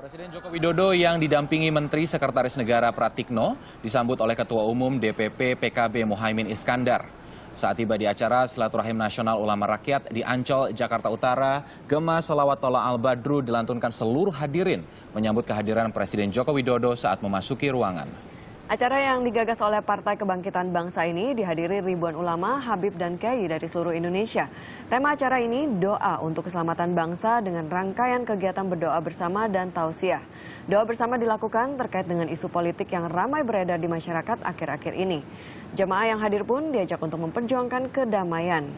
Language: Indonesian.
Presiden Joko Widodo yang didampingi Menteri Sekretaris Negara Pratikno disambut oleh Ketua Umum DPP PKB Mohaimin Iskandar. Saat tiba di acara Silaturahim Nasional Ulama Rakyat di Ancol, Jakarta Utara, Gema Salawat Tola Al-Badru dilantunkan seluruh hadirin menyambut kehadiran Presiden Joko Widodo saat memasuki ruangan. Acara yang digagas oleh Partai Kebangkitan Bangsa ini dihadiri ribuan ulama, habib, dan kiai dari seluruh Indonesia. Tema acara ini doa untuk keselamatan bangsa dengan rangkaian kegiatan berdoa bersama dan tausiah. Doa bersama dilakukan terkait dengan isu politik yang ramai beredar di masyarakat akhir-akhir ini. Jemaah yang hadir pun diajak untuk memperjuangkan kedamaian.